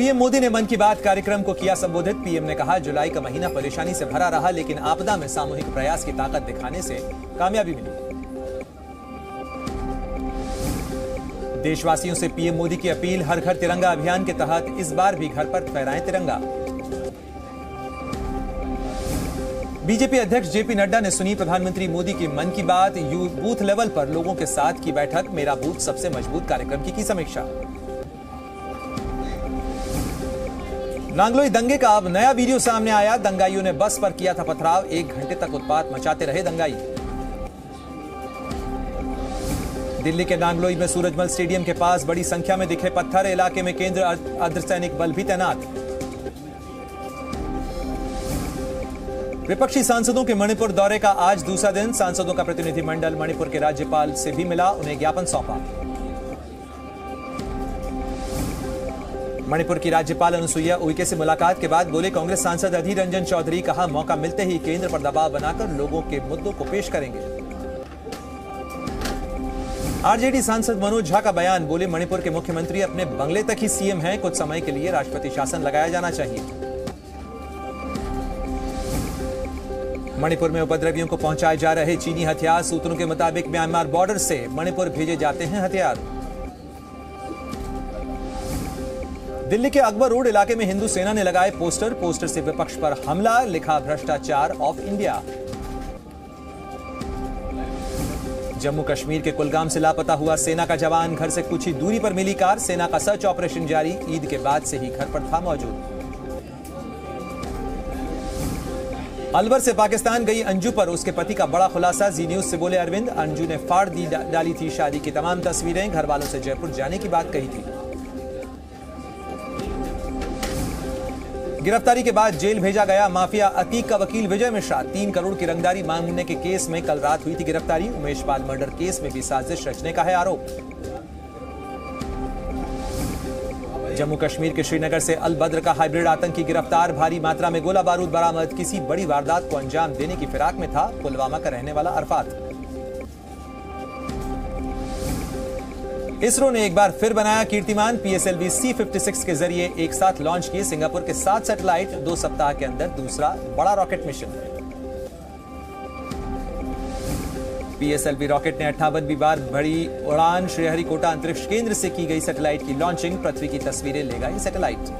PM Modi ने मन की बात कार्यक्रम को किया संबोधित। पीएम ने कहा, जुलाई का महीना परेशानी से भरा रहा, लेकिन आपदा में सामूहिक प्रयास की ताकत दिखाने से कामयाबी मिली। देशवासियों से पीएम मोदी की अपील, हर घर तिरंगा अभियान के तहत इस बार भी घर पर फहराएँ तिरंगा। बीजेपी अध्यक्ष जेपी नड्डा ने सुनी प्रधानमंत्री मोदी की मन की बात बूथ लेवल पर लोगों के साथ की बैठक, मेरा बूथ सबसे मज़बूत कार्यक्रम की की समीक्षा। नांगलोई दंगे का अब नया वीडियो सामने आया। दंगाइयों ने बस पर किया था पथराव। एक घंटे तक उत्पात मचाते रहे दंगाई। दिल्ली के नांगलोई में सूरजमल स्टेडियम के पास बड़ी संख्या में दिखे पत्थर। इलाके में केंद्र अर्धसैनिक बल भी तैनात। विपक्षी सांसदों के मणिपुर दौरे का आज दूसरा दिन। सांसदों का प्रतिनिधिमंडल मणिपुर के राज्यपाल से भी मिला। उन्हें ज्ञापन सौंपा। मणिपुर की राज्यपाल अनुसुईया उइके से मुलाकात के बाद बोले, कांग्रेस सांसद अधीर रंजन चौधरी कहा, मौका मिलते ही केंद्र पर दबाव बनाकर लोगों के मुद्दों को पेश करेंगे। आरजेडी सांसद मनोज झा का बयान, बोले, मणिपुर के मुख्यमंत्री अपने बंगले तक ही सीएम हैं, कुछ समय के लिए राष्ट्रपति शासन लगाया जाना चाहिए। मणिपुर में उपद्रवियों को पहुँचाए जा रहे चीनी हथियार, सूत्रों के मुताबिक म्यांमार बॉर्डर से मणिपुर भेजे जाते हैं हथियार। दिल्ली के अकबर रोड इलाके में हिंदू सेना ने लगाए पोस्टर पोस्टर से विपक्ष पर हमला, लिखा भ्रष्टाचार ऑफ़ इंडिया। जम्मू कश्मीर के कुलगाम से लापता हुआ सेना का जवान घर से कुछ ही दूरी पर मिली कार। सेना का सर्च ऑपरेशन जारी, ईद के बाद से ही घर पर था मौजूद। अलवर से पाकिस्तान गई अंजू पर उसके पति का बड़ा खुलासा जी न्यूज़ से बोले अरविंद, अंजू ने फाड़ दी, डाली थी शादी की तमाम तस्वीरें घर वालों से जयपुर जाने की बात कही थी। गिरफ्तारी के बाद जेल भेजा गया माफिया अतीक का वकील विजय मिश्रा। तीन करोड़ की रंगदारी मांगने के केस में कल रात हुई थी गिरफ्तारी। उमेश पाल मर्डर केस में भी साजिश रचने का है आरोप। जम्मू कश्मीर के श्रीनगर से अल बद्र का हाइब्रिड आतंकी गिरफ़्तार। भारी मात्रा में गोला बारूद बरामद। किसी बड़ी वारदात को अंजाम देने की फिराक में था पुलवामा का रहने वाला अरफात। इसरो ने एक बार फिर बनाया कीर्तिमान पीएसएलवी सी 56 के ज़रिए एक साथ लॉन्च किए सिंगापुर के सात सैटेलाइट दो सप्ताह के अंदर दूसरा बड़ा रॉकेट मिशन पीएसएलवी रॉकेट ने अट्ठावनवीं बार बड़ी उड़ान श्रीहरिकोटा अंतरिक्ष केंद्र से की गई सैटेलाइट की लॉन्चिंग पृथ्वी की तस्वीरें लेगा ये सैटेलाइट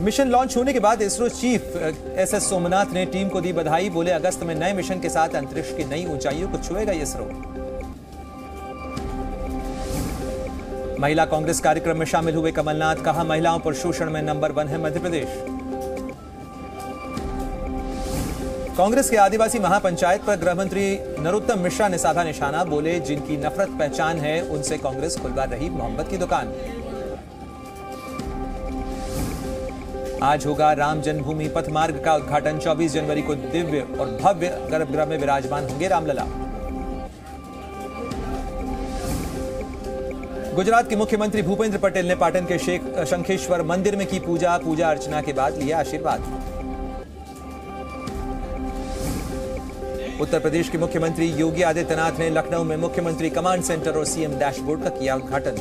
मिशन लॉन्च होने के बाद ISRO chief S S Somnath ने टीम को दी बधाई, बोले, अगस्त में नए मिशन के साथ अंतरिक्ष की नई ऊंचाइयों को छुएगा इसरो। महिला कांग्रेस कार्यक्रम में शामिल हुए कमलनाथ, कहा महिलाओं पर शोषण में नंबर वन है मध्य प्रदेश कांग्रेस के आदिवासी महापंचायत पर गृहमंत्री नरोत्तम मिश्रा ने साधा निशाना, बोले, जिनकी नफरत पहचान है, उनसे कांग्रेस खुलवा रही मोहम्मद की दुकान। आज होगा राम जन्मभूमि पथ मार्ग का उद्घाटन 24 जनवरी को दिव्य और भव्य गर्भगृह में विराजमान होंगे रामलला। गुजरात के मुख्यमंत्री भूपेंद्र पटेल ने पाटन के शेख, शंखेश्वर मंदिर में की पूजा पूजा अर्चना के बाद लिया आशीर्वाद। उत्तर प्रदेश के मुख्यमंत्री योगी आदित्यनाथ ने लखनऊ में मुख्यमंत्री कमांड सेंटर और सीएम डैशबोर्ड का किया उद्घाटन।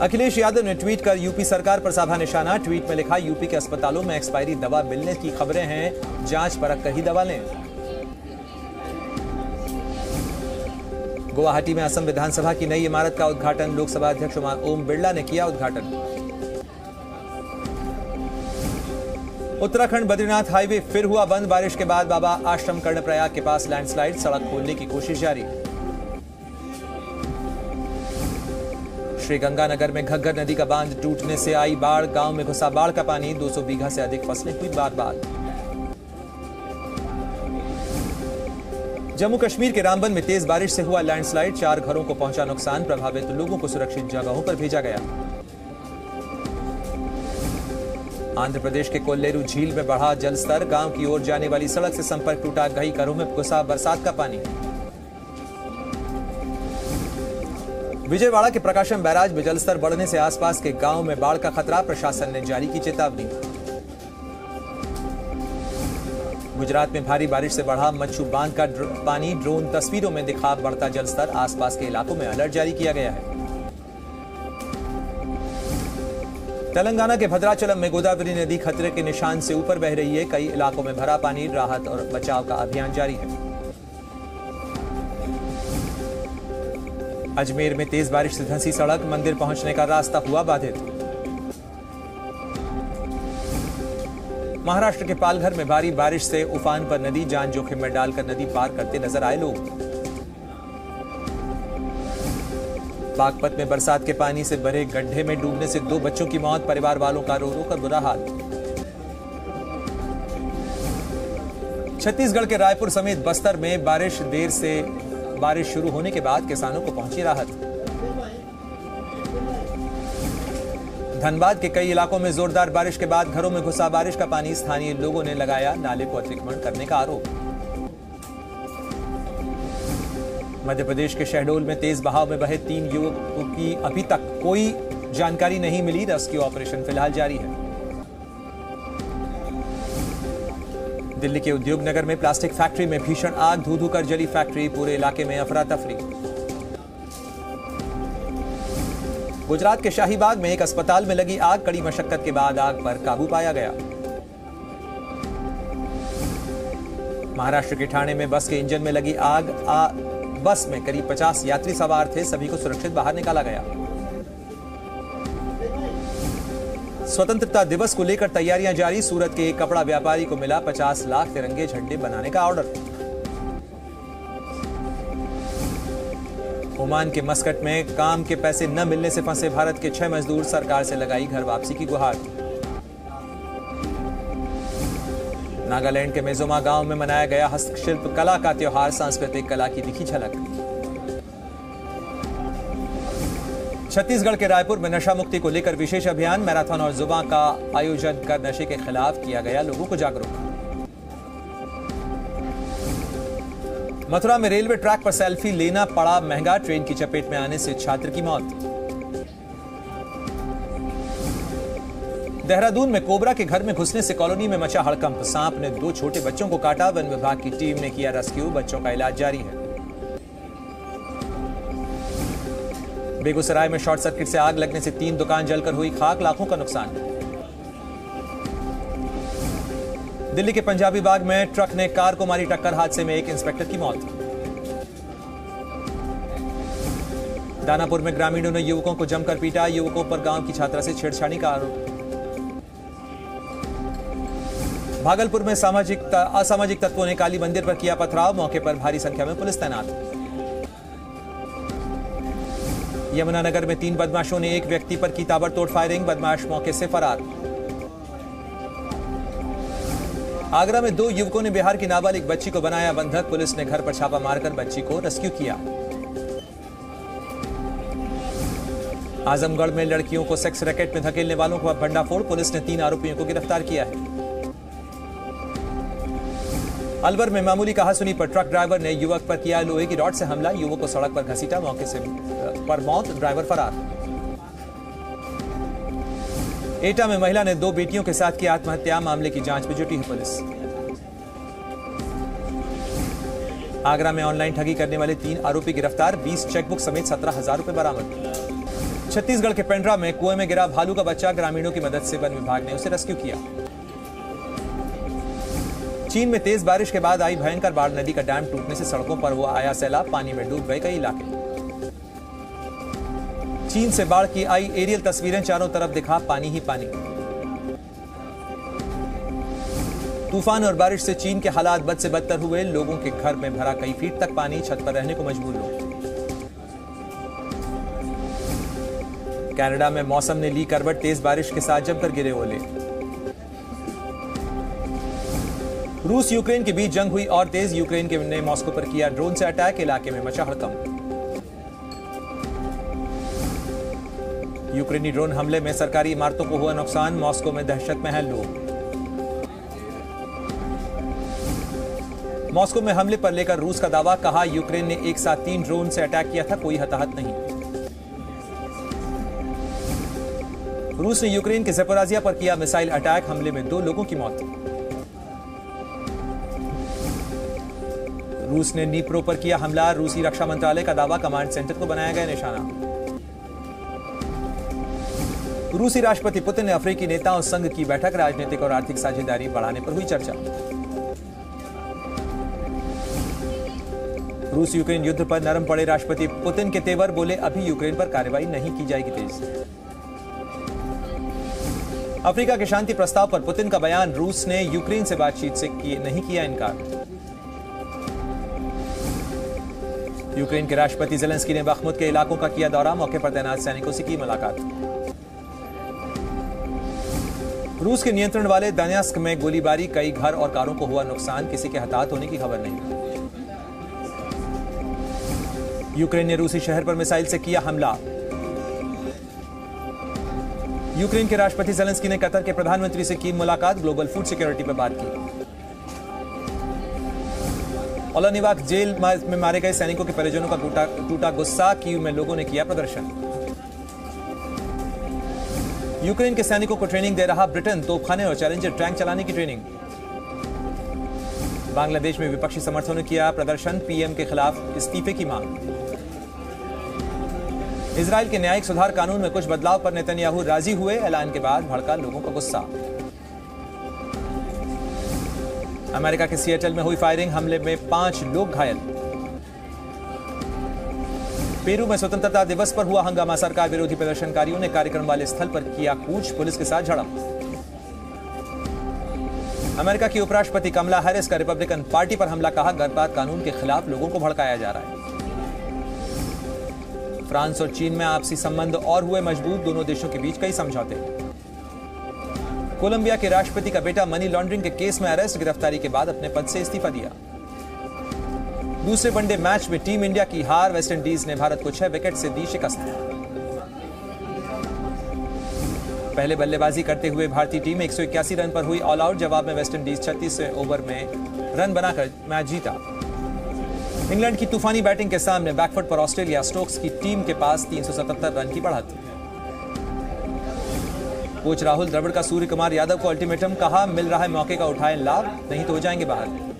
अखिलेश यादव ने ट्वीट कर यूपी सरकार पर साधा निशाना। ट्वीट में लिखा, यूपी के अस्पतालों में एक्सपायरी दवा मिलने की खबरें हैं, जाँच परख कर ही दवा लें। गुवाहाटी में असम विधानसभा की नई इमारत का उद्घाटन लोकसभा अध्यक्ष ओम बिरला ने किया उद्घाटन। उत्तराखंड बद्रीनाथ हाईवे फिर हुआ बंद। बारिश के बाद बाबा आश्रम कर्णप्रयाग के पास लैंडस्लाइड, सड़क खोलने की कोशिश जारी। श्री गंगानगर में घग्गर नदी का बाँध टूटने से आई बाढ़। गाँव में घुसा बाढ़ का पानी। 200 बीघा से अधिक फ़सलें हुई बार बार जम्मू कश्मीर के रामबन में तेज बारिश से हुआ लैंडस्लाइड। चार घरों को पहुँचा नुकसान, प्रभावित लोगों को सुरक्षित जगहों पर भेजा गया। आंध्र प्रदेश के कोल्लेरू झील में बढ़ा जलस्तर, गाँव की ओर जाने वाली सड़क से संपर्क टूटा, कई घरों में घुसा बरसात का पानी। विजयवाड़ा के प्रकाशम बैराज में जलस्तर बढ़ने से आसपास के गाँव में बाढ़ का खतरा, प्रशासन ने जारी की चेतावनी। गुजरात में भारी बारिश से बढ़ा मच्छू बाँध का पानी ड्रोन तस्वीरों में दिखा बढ़ता जलस्तर। आसपास के इलाकों में अलर्ट जारी किया गया है। तेलंगाना के भद्राचलम में गोदावरी नदी खतरे के निशान से ऊपर बह रही है। कई इलाकों में भरा पानी, राहत और बचाव का अभियान जारी है। अजमेर में तेज बारिश से धंसी सड़क, मंदिर पहुँचने का रास्ता हुआ बाधित। महाराष्ट्र के पालघर में भारी बारिश से उफान पर नदी जान जोखिम में डालकर नदी पार करते नज़र आए लोग। बागपत में बरसात के पानी से भरे गड्ढे में डूबने से दो बच्चों की मौत, परिवार वालों का रो रो कर बुरा हाल। छत्तीसगढ़ के रायपुर समेत बस्तर में बारिश देर से, बारिश शुरू होने के बाद किसानों को पहुँची राहत। धनबाद के कई इलाकों में जोरदार बारिश के बाद घरों में घुसा बारिश का पानी, स्थानीय लोगों ने लगाया नाले को अतिक्रमण करने का आरोप। मध्य प्रदेश के शहडोल में तेज बहाव में बहे तीन युवकों की अभी तक कोई जानकारी नहीं मिली। रेस्क्यू ऑपरेशन फ़िलहाल जारी है। दिल्ली के उद्योग नगर में प्लास्टिक फैक्ट्री में भीषण आग धू धू कर जली फैक्ट्री, पूरे इलाके में अफरा तफरी। गुजरात के शाहीबाग में एक अस्पताल में लगी आग कड़ी मशक्कत के बाद आग पर काबू पाया गया। महाराष्ट्र के ठाणे में बस के इंजन में लगी आग आ, बस में करीब 50 यात्री सवार थे सभी को सुरक्षित बाहर निकाला गया। स्वतंत्रता दिवस को लेकर तैयारियाँ जारी सूरत के एक कपड़ा व्यापारी को मिला 50 लाख तिरंगे झंडे बनाने का ऑर्डर। ओमान के मस्कट में काम के पैसे न मिलने से फंसे भारत के छह मजदूर सरकार से लगाई घर वापसी की गुहार। नागालैंड के मेजोमा गाँव में मनाया गया हस्तशिल्प कला का त्योहार, सांस्कृतिक कला की दिखी झलक। छत्तीसगढ़ के रायपुर में नशा मुक्ति को लेकर विशेष अभियान, मैराथन और जुबा का आयोजन कर नशे के खिलाफ किया गया लोगों को जागरूक। मथुरा में रेलवे ट्रैक पर सेल्फी लेना पड़ा महँगा। ट्रेन की चपेट में आने से छात्र की मौत। देहरादून में कोबरा के घर में घुसने से कॉलोनी में मचा हड़कंप। सांप ने दो छोटे बच्चों को काटा। वन विभाग की टीम ने किया रेस्क्यू। बच्चों का इलाज जारी है। बेगूसराय में शॉर्ट सर्किट से आग लगने से तीन दुकान जलकर हुई खाक। लाखों का नुकसान। दिल्ली के पंजाबी बाग में ट्रक ने कार को मारी टक्कर, हादसे में एक इंस्पेक्टर की मौत। दानापुर में ग्रामीणों ने युवकों को जमकर पीटा, युवकों पर गाँव की छात्रा से छेड़छाड़ी का आरोप। भागलपुर में सामाजिक असामाजिक तत्वों ने काली मंदिर पर किया पथराव, मौके पर भारी संख्या में पुलिस तैनात। यमुनानगर में तीन बदमाशों ने एक व्यक्ति पर की ताबड़तोड़ फायरिंग, बदमाश मौके से फरार। आगरा में दो युवकों ने बिहार की नाबालिग बच्ची को बनाया बंधक। पुलिस ने घर पर छापा मारकर बच्ची को रेस्क्यू किया। आजमगढ़ में लड़कियों को सेक्स रैकेट में धकेलने वालों को भंडाफोड़, पुलिस ने तीन आरोपियों को गिरफ़्तार किया है। अलवर में मामूली कहासुनी पर ट्रक ड्राइवर ने युवक पर किया लोहे की रॉड से हमला। युवक को सड़क पर घसीटा, मौके से पर मौत, ड्राइवर फरार। एटा में महिला ने दो बेटियों के साथ की आत्महत्या, मामले की जाँच में जुटी है पुलिस। आगरा में ऑनलाइन ठगी करने वाले तीन आरोपी गिरफ़्तार 20 चेकबुक समेत सत्रह हज़ार रूपए बरामद। छत्तीसगढ़ के पेंड्रा में कुएँ में गिरा भालू का बच्चा, ग्रामीणों की मदद से वन विभाग ने उसे रेस्क्यू किया। चीन में तेज बारिश के बाद आई भयंकर बाढ़, नदी का डैम टूटने से सड़कों पर वो आया सैलाब, पानी में डूब गए कई इलाके। चीन से बाढ़ की आई एरियल तस्वीरें चारों तरफ़ दिखा पानी ही पानी। तूफ़ान और बारिश से चीन के हालात बद से बदतर हुए। लोगों के घर में भरा कई फीट तक पानी, छत पर रहने को मजबूर लोग। कनाडा में मौसम ने ली करवट, तेज बारिश के साथ जमकर गिरे ओले। रूस यूक्रेन के बीच जंग हुई और तेज। यूक्रेन के ने मॉस्को पर किया ड्रोन से अटैक, इलाके में मचा हड़कंप। यूक्रेनी ड्रोन हमले में सरकारी इमारतों को हुआ नुकसान, मॉस्को में दहशत में है लोग। मॉस्को में हमले पर लेकर रूस का दावा, कहा यूक्रेन ने एक साथ तीन ड्रोन से अटैक किया था, कोई हताहत नहीं। रूस ने यूक्रेन के जेपोराजिया पर किया मिसाइल अटैक, हमले में दो लोगों की मौत। रूस ने नीप्रो पर किया हमला, रूसी रक्षा मंत्रालय का दावा, कमांड सेंटर को बनाया गया निशाना। रूसी राष्ट्रपति पुतिन ने अफ्रीकी नेताओं संघ की बैठक, राजनीतिक और आर्थिक साझेदारी बढ़ाने पर हुई चर्चा। रूस यूक्रेन युद्ध पर नरम पड़े राष्ट्रपति पुतिन के तेवर बोले, अभी यूक्रेन पर कार्रवाई नहीं की जाएगी तेज। अफ्रीका के शांति प्रस्ताव पर पुतिन का बयान, रूस ने यूक्रेन से बातचीत से किए, नहीं किया इनकार। यूक्रेन के राष्ट्रपति जेलेंस्की ने बखमुद के इलाकों का किया दौरा, मौके पर तैनात सैनिकों से की मुलाकात। रूस के नियंत्रण वाले दान्यास्क में गोलीबारी, कई घर और कारों को हुआ नुकसान, किसी के हताहत होने की खबर नहीं। यूक्रेन ने रूसी शहर पर मिसाइल से किया हमला। यूक्रेन के राष्ट्रपति जेलेंस्की ने कतर के प्रधानमंत्री से की मुलाकात, ग्लोबल फ़ूड सिक्योरिटी पर बात की। ओलानिवाक जेल में मारे गए सैनिकों के परिजनों का टूटा गुस्सा कीव में लोगों ने किया प्रदर्शन। यूक्रेन के सैनिकों को ट्रेनिंग दे रहा ब्रिटेन, तोपखाने और चैलेंजर टैंक चलाने की ट्रेनिंग। बांग्लादेश में विपक्षी समर्थकों ने किया प्रदर्शन, पीएम के खिलाफ इस्तीफे की मांग। इसराइल के न्यायिक सुधार कानून में कुछ बदलाव पर नेतन्याहू राज़ी हुए, ऐलान के बाद भड़का लोगों का गुस्सा। अमेरिका के सिएटल में हुई फायरिंग, हमले में पाँच लोग घायल। पेरू में स्वतंत्रता दिवस पर हुआ हंगामा। सरकार विरोधी प्रदर्शनकारियों ने कार्यक्रम वाले स्थल पर किया कूच। पुलिस के साथ झड़प। अमेरिका की उपराष्ट्रपति कमला हैरिस का रिपब्लिकन पार्टी पर हमला, कहा गर्भपात कानून के खिलाफ लोगों को भड़काया जा रहा है। फ्रांस और चीन में आपसी संबंध और हुए मज़बूत, दोनों देशों के बीच कई समझौते। कोलंबिया के राष्ट्रपति का बेटा मनी लॉन्ड्रिंग के केस में अरेस्ट, गिरफ्तारी के बाद अपने पद से इस्तीफा दिया। दूसरे वनडे मैच में टीम इंडिया की हार वेस्टइंडीज ने भारत को छह विकेट से दी शिकस्त। पहले बल्लेबाजी करते हुए भारतीय टीम एक सौ इक्यासी रन पर हुई ऑल आउट जवाब में वेस्टइंडीज छत्तीस ओवर में रन बनाकर मैच जीता। इंग्लैंड की तूफानी बैटिंग के सामने बैकफुट पर ऑस्ट्रेलिया स्टोक्स की टीम के पास 377 रन की बढ़त। कोच राहुल द्रविड़ का सूर्य कुमार यादव को अल्टीमेटम कहा, मिल रहा है मौके का उठाएँ लाभ, नहीं तो हो जाएँगे बाहर।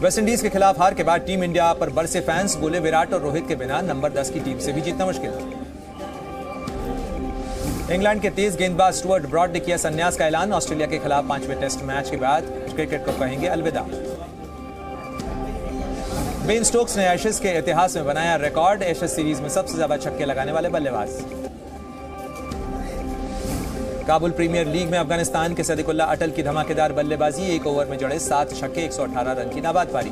वेस्टइंडीज के खिलाफ हार के बाद टीम इंडिया पर बरसे फैंस बोले विराट और रोहित के बिना नंबर 10 की टीम से भी जीतना मुश्किल। इंग्लैंड के तेज गेंदबाज स्टुअर्ट ब्रॉड ने किया संन्यास का ऐलान। ऑस्ट्रेलिया के खिलाफ पाँचवें टेस्ट मैच के बाद क्रिकेट को कहेंगे अलविदा। बेन स्टोक्स ने एशेज के इतिहास में बनाया रिकॉर्ड। एशेज सीरीज़ में सबसे ज़्यादा छक्के लगाने वाले बल्लेबाज। काबुल प्रीमियर लीग में अफ़गानिस्तान के सदिकुल्ला अटल की धमाकेदार बल्लेबाजी, एक ओवर में जड़े सात छक्के 118 रन की नाबाद पारी